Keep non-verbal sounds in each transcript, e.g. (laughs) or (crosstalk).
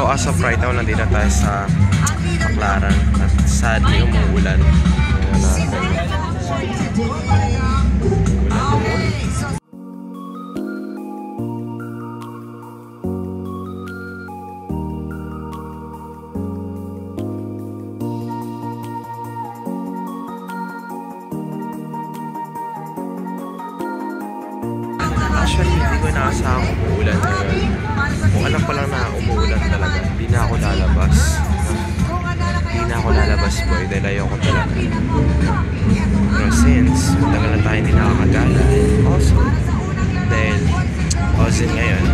So as of right now, nandito tayo sa Baclaran at sadly umuulan. Actually, hindi ko inaasahan umuulan boy dahil ayoko talaga. Pero since matagal na tayo hindi nakakagala, and also dahil Ozin ngayon,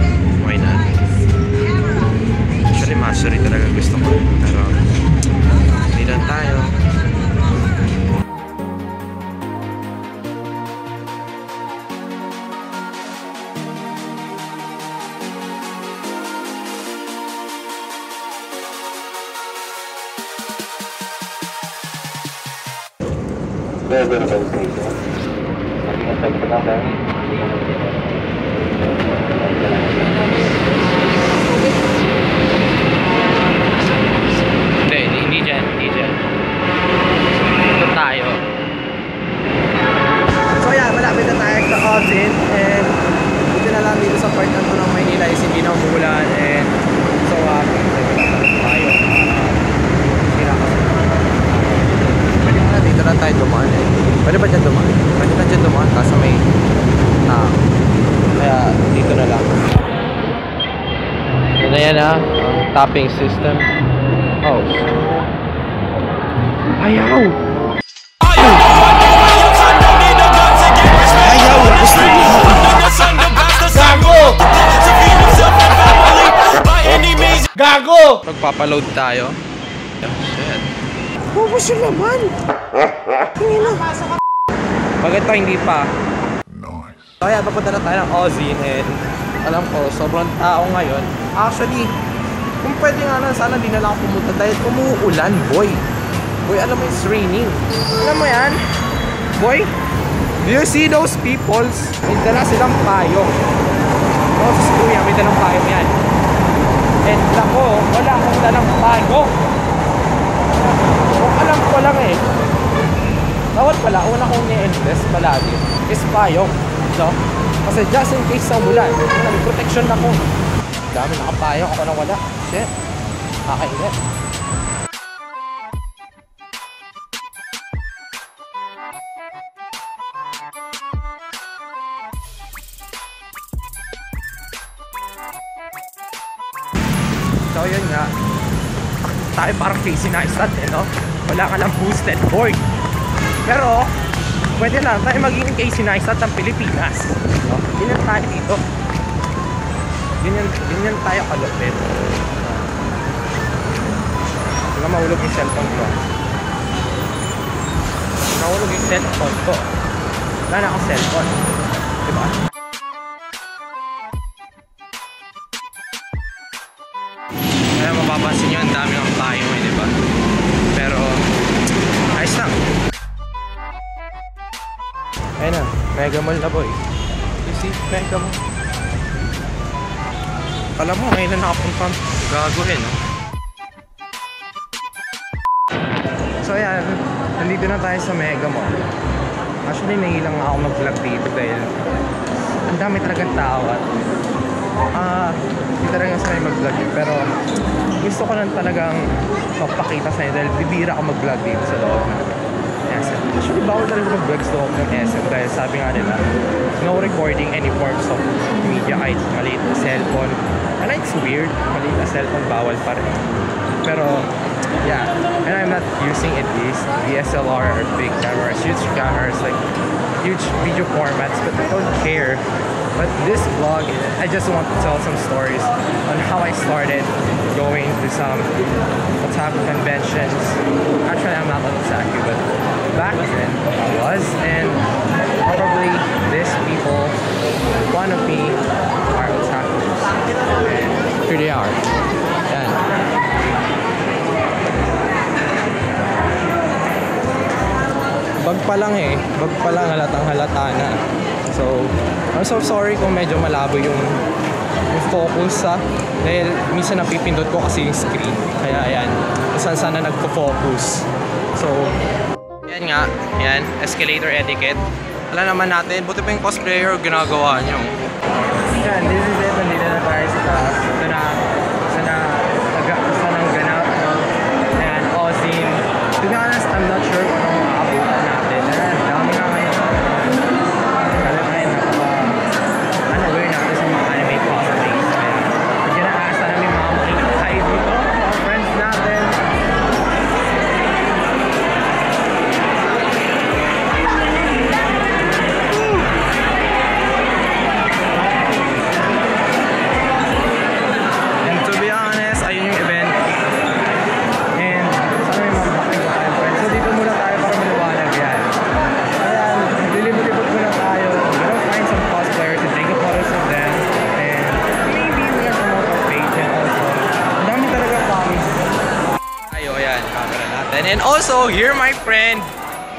why not? Actually, Masuri talaga gusto ko. Pero hindi lang tayo. Available station. Mag-ingat sa number. Hindi, hindi, dyan, hindi dyan. Ito tayo. So yeah, malapit na tayo sa Ozin and dito na lang dito sa part na to ng Maynila is hindi na umuulan and so uh, tayo. Pwede mo na dito lang tayo dumaan eh. Pwede ba dyan dumaan? Pwede na dyan dumaan kaso may tao. Kaya dito na lang. Ito na yan ang tapping system. Oh. Ayaw! Ayaw! Gusto niyo! Gago! Gago! Magpapaload tayo. Shit. Bubos yung laman! Hindi na. Bakit pa hindi pa? Nice. Yeah, papunta na tayo ng Ozin and alam ko, sobrang tao ngayon. Actually, kung pwede nga lang, sana di na lang pumunta dahil umuulan, boy. Boy, alam mo, it's raining. Alam mo yan? Boy, do you see those peoples? May dala silang payong. Oh, sa kuya, may dalang payong yan. And ako, wala akong dalang payong. Kung alam ko lang eh, bawat pala, una kong ni-invest palagi is payong. No? Kasi just in case sa ano, may protection ako. Dami nakapayong, ako na wala. Shit. Kakainit. So yun nga, tayo parang Casey Neistat eh, no? Wala ka lang boosted board. Pero, pwede lang tayo maging Casey Neistat ng Pilipinas. No? Ganyan tayo dito. Ganyan, ganyan tayo kalupit. Wala mahulog yung cellphone ko. Nahulog yung cellphone ko. Wala na akong cellphone. Diba? Kaya mapapansin nyo, ang dami ng payong eh, di ba? Pero, ayos lang. Ayun na, Mega Mall na boy. You see, Mega Mall. Alam mo, ngayon na nakapunta. Gago eh, no? So ayan, nandito na tayo sa Mega Mall. Actually, nahilang ako mag-vlog dito dahil ang dami talagang tao at ah, hindi talaga sanay mag-vlog eh. Pero gusto ko lang talagang magpakita sa inyo dahil bibira ako mag-vlog dito sa loob. Actually, bawal talaga mag-vlog sa ng SM dahil sabi nga nila, no recording any forms of media kahit maliit na cellphone. And it's weird, maliit na cellphone bawal pa rin. Pero, yeah, and I'm not using it these DSLR or big cameras, huge cameras, like huge video formats, but I don't care. But this vlog, I just want to tell some stories on how I started going to some otaku conventions. Actually, I'm not an otaku, but back then was, and probably these people of me are otakus. And here they are. Yan. Bag pa lang eh. Bag pa lang halatang halata na. So, I'm so sorry kung medyo malabo yung focus ha. Dahil minsan napipindot ko kasi yung screen. Kaya ayan, kung saan sana nagpo-focus. So, yan nga, yan, escalator etiquette. Alam naman natin, buti pa yung cosplayer ginagawa nyo. Yan, this is it. Nandito na tayo sa taas. And also, here my friend,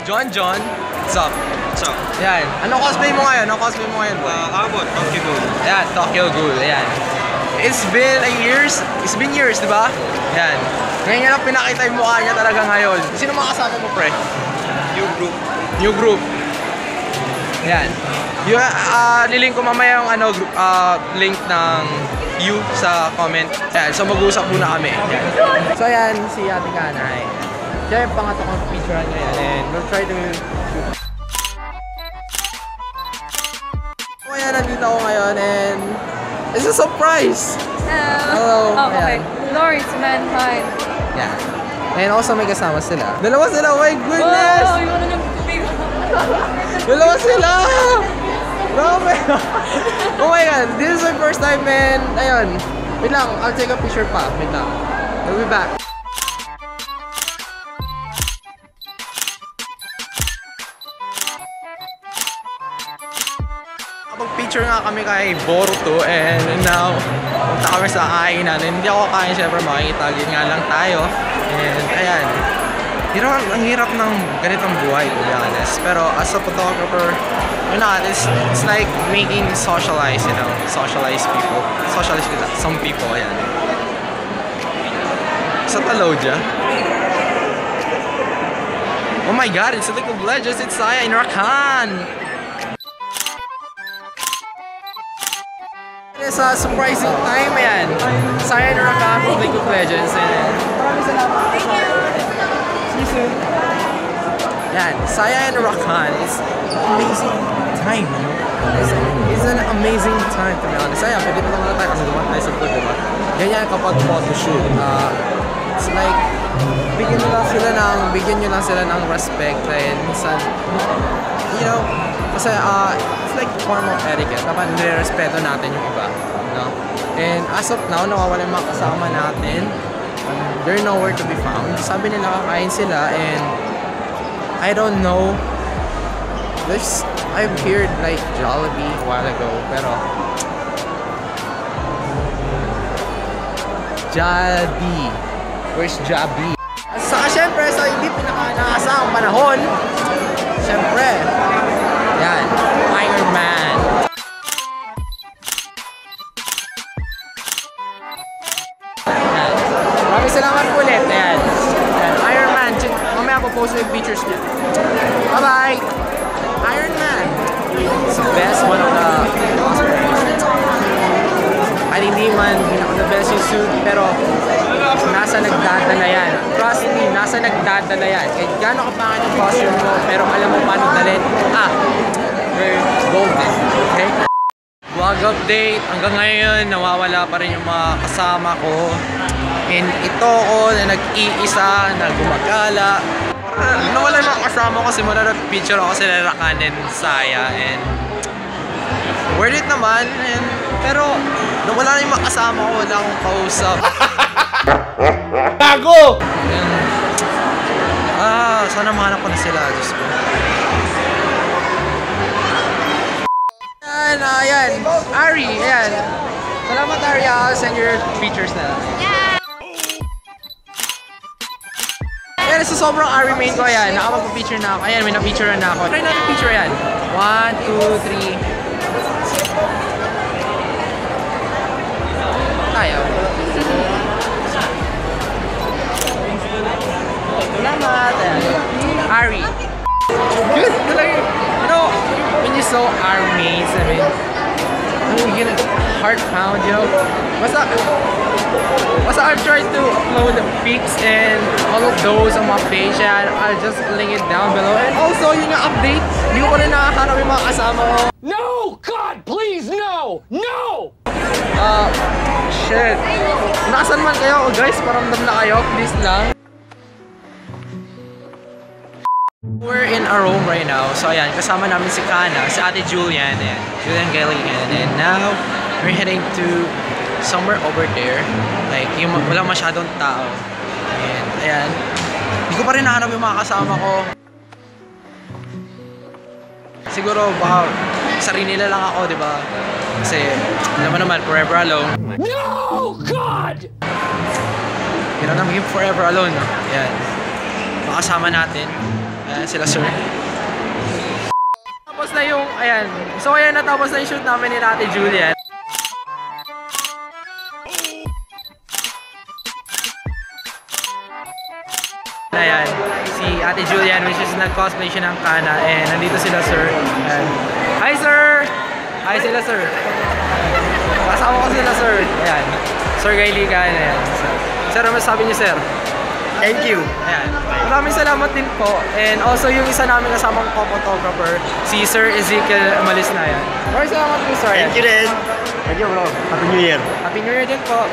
John John. What's up? What's up? Yan. Ano cosplay mo ngayon? Ano cosplay mo ngayon, boy? Uh, Arbor, Tokyo Ghoul. Ayan, Tokyo Ghoul. Ayan. It's been a years. It's been years, di ba? Ayan. Ngayon nga lang pinakita yung mukha niya talaga ngayon. Sino mga kasama mo, pre? New group. New group. Ayan. Yung, ah, lilink ko mamaya yung ano, group, ah, link ng you sa comment. Ayan, so mag-uusap muna kami. Ayan. So ayan, si Ate Kanay. Siya yung pangatlo kong picturean ngayon and we'll try to So ayan, nandito ako ngayon and it's a surprise! Hello. Oh, Ayan. okay. Glory to mankind. Yeah. And also may kasama sila. Dalawa sila! Oh my goodness! Wow, yung ano yung big. (laughs) Dalawa sila! Grabe! (laughs) oh my god, this is my first time, man. Ayun. Wait lang, I'll take a picture pa. Wait lang. I'll be back. Kapag-picture nga kami kay Boruto and now, punta kami sa kainan. And hindi ako kain syempre makikita. Yun nga lang tayo. And ayan. Hirap, ang hirap ng ganitong buhay, to be honest. Pero as a photographer, you know, it's, it's like making socialize, you know, socialize people. Socialize with some people, ayan. Sa Taloja. Oh my god, it's a League of Legends, it's Saya and Rakan! It's a surprising time, ayan. Saya and Rakan from League of Legends, and maraming you soon. Yan, Saya and Rakan is amazing time? It's, it's an amazing time to be honest. Saya, pwede pa naman tayo kasi dumaan tayo sa food, diba? Ganyan kapag photoshoot. Uh, it's like, bigyan nyo lang sila ng, bigyan nyo lang sila ng respect dahil minsan, you know, kasi uh, like form of etiquette. Dapat nire-respeto natin yung iba, no? And as of now, nawawala yung mga kasama natin. They're nowhere to be found. Sabi nila kakain sila and I don't know. There's, I've heard like Jollibee a while ago, pero Jabi. Where's Jabi? At saka syempre, sa hindi pinaka-naasahang panahon, syempre, mamaya po post yung pictures niya. Bye-bye! Iron Man. It's the best one of the At hindi man pinaka-the best yung suit, pero nasa nagdadala yan. Trust me, nasa nagdadala yan. Kahit gano'n kapangit yung costume mo, pero alam mo paano dalhin. Ah, we're golden. Okay? Vlog update. Hanggang ngayon, nawawala pa rin yung mga kasama ko. And ito ko na nag-iisa, na gumagala. Nawala mga kasama ko simula nag-picture ako sila Rakan and Saya. And worth it naman. And, pero nawala na yung mga kasama ko. Wala akong kausap. (laughs) And, ah, sana mahanap ko na sila. Diyos ko. Ayan, ayan. Ari, ayan. Salamat, Ari. I'll send your pictures na. Ayan, sa sobrang Ari main ko, ayan. Nakapag-picture na ako. Ayan, may na-picture na ako. Try natin picture yan. One, two, three. tayo. Salamat. Ari. Good. You know, when you saw armies, I mean, you get a heart pound, know. Basta, basta I'll try to upload the pics and all of those on my page and I'll just link it down below. And also, yung nga update, hindi ko pa rin nakahanap yung mga kasama ko. No! God, please, no! No! Ah, shit. Nasaan man kayo, guys? Paramdam na kayo, please lang. We're in our room right now. So ayan, kasama namin si Kana, si Ate Julian, and Julian Galligan. And now, we're heading to somewhere over there. Like, yung wala masyadong tao. And ayan, hindi ko pa rin nahanap yung mga kasama ko. Siguro baka sarili nila lang ako, di ba? Kasi, alam mo naman, forever alone. No! God! Yun ang naging forever alone, no? Yan. Makasama natin. Ayan, sila sir. Tapos na yung, ayan. So, ayan, natapos na yung shoot namin ni Ate Julian. Ayan, si Ate Julian, which is nag-cosplay siya ng Kana. And nandito sila, sir. Ayan. Hi, sir! Hi sila, sir. Kasama ko sila, sir. Ayan. Sir Gailigan. Ayan. Sir, ano masasabi niyo, sir? Thank you. Ayan. Maraming salamat din po. And also yung isa namin kasamang co-photographer, si Sir Ezekiel Malis na yan. Maraming salamat po, sir. Thank you din. Thank you bro. Happy New Year. Happy New Year din po.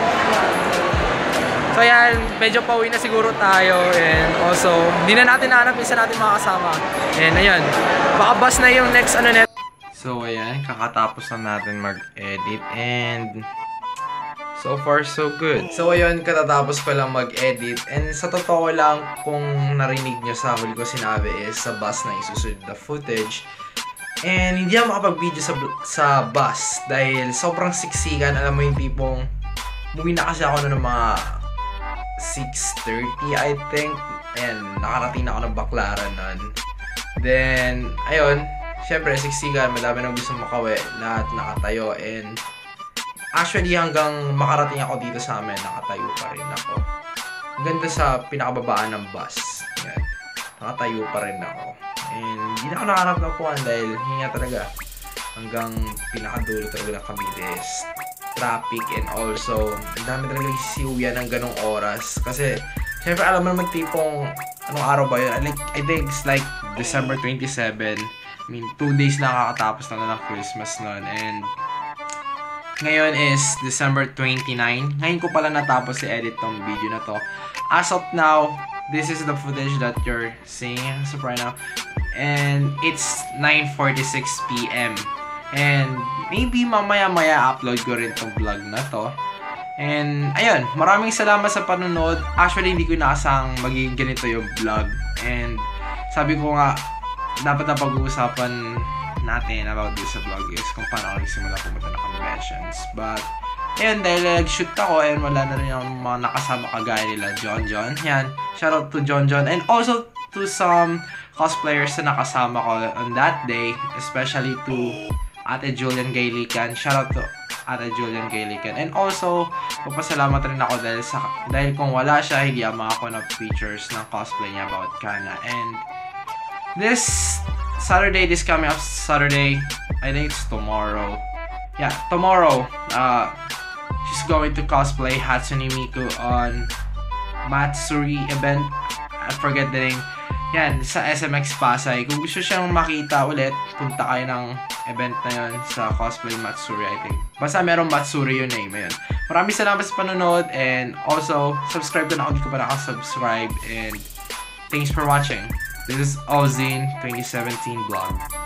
So yan, medyo pauwi na siguro tayo and also, hindi na natin nahanap isa natin mga kasama. And ayun, baka bus na yung next ano net. So ayan, kakatapos na natin mag-edit and so far so good. So ayun, katatapos ko lang mag-edit and sa totoo lang kung narinig nyo sa huli ko sinabi is sa bus na isusunod na footage. And hindi ako makapag-video sa, sa bus dahil sobrang siksikan. Alam mo yung tipong umuwi na kasi ako ng mga 6.30 I think. Ayan, nakarating na ako ng Baclaran nun. Then, ayun, syempre siksikan, madami nang gusto makawi, lahat nakatayo and actually hanggang makarating ako dito sa amin, nakatayo pa rin ako. Ang ganda sa pinakababaan ng bus. Yan. Nakatayo pa rin ako. And hindi na ako nakahanap ng puwan dahil hinga talaga hanggang pinakadulo talaga ng Cavite traffic and also ang dami talaga sisiuyan ng ganong oras kasi syempre alam mo naman tipong anong araw ba yun? Like, I think it's like December 27 I mean, two days na kakatapos na lang ng Christmas nun and ngayon is December 29. Ngayon ko pala natapos i-edit tong video na to. As of now, this is the footage that you're seeing as of now. And it's 9.46 p.m. And maybe mamaya-maya upload ko rin tong vlog na to. And ayun, maraming salamat sa panonood. Actually, hindi ko nakasang magiging ganito yung vlog. And sabi ko nga, dapat na pag-uusapan natin about this sa vlog is kung paano ako nagsimula pumunta ng conventions. But, ayun, dahil nag-shoot ako and wala na rin yung mga nakasama kagaya nila, John John. Yan, shoutout to John John. And also to some cosplayers na nakasama ko on that day, especially to Ate Julian Gailican. Shoutout to Ate Julian Gailican. And also, papasalamat rin ako dahil, sa, dahil kung wala siya, hindi ako ng features ng cosplay niya about Kana. And this Saturday, this coming up Saturday, I think it's tomorrow. Yeah, tomorrow, uh, she's going to cosplay Hatsune Miku on Matsuri event. I forget the name. Yan, sa SMX Pasay. Kung gusto siyang makita ulit, punta kayo ng event na yun sa Cosplay Matsuri, I think. Basta merong Matsuri yung name. Ayun. Maraming salamat sa panonood and also, subscribe na kung di ka pa nakasubscribe and thanks for watching. This is Ozine 2017 vlog.